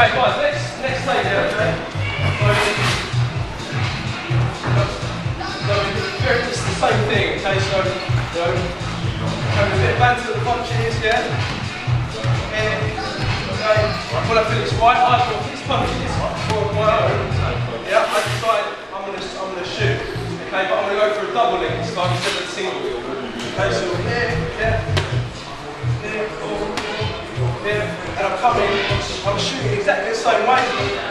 Okay, guys, let's let's stay there, okay? So, so it's the same thing, okay? So, you know, having a bit of banter the punches, yeah? Here, okay? When I finish right, I've got these punches for my own. Yeah, I decide I'm gonna I'm gonna shoot, okay? But I'm gonna go for a double leg this time instead of a single. Okay, so here, yeah, here, here, and I'm coming, I'm shooting exactly the same way,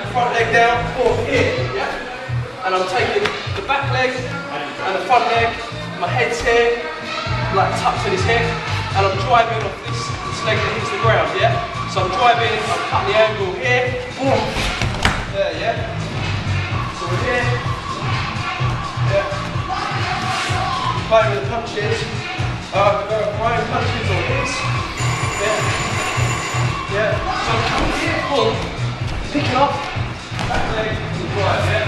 front leg down, or here, yeah? And I'm taking the back leg and the front leg, my head's here, like tucked in his head, and I'm driving off this, this leg that hits the ground, yeah? So I'm driving, I'm cutting the angle here, boom, there, yeah? So we're here, yeah? With the punches, pick it up, back leg, and drive, yeah?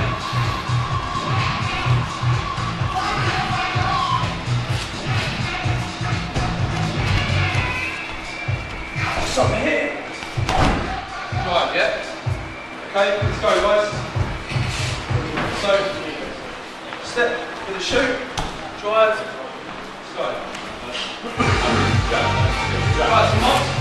So here. Right, yeah? Okay, let's go guys. So, step for the shoot, drive, let's go. Right, come on.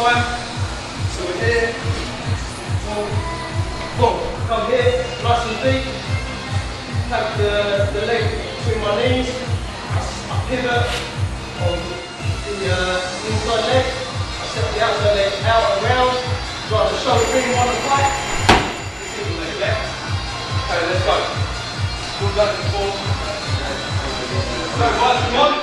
time. So we're here. Boom. Boom. Come here, nice and deep. Have the, the leg between my knees. I pivot on the uh, inside leg. I set the outside leg out and round. Drive the shoulder in one and tight. Single leg left. Okay, let's go. Pull back and forth. Go, guys, come on.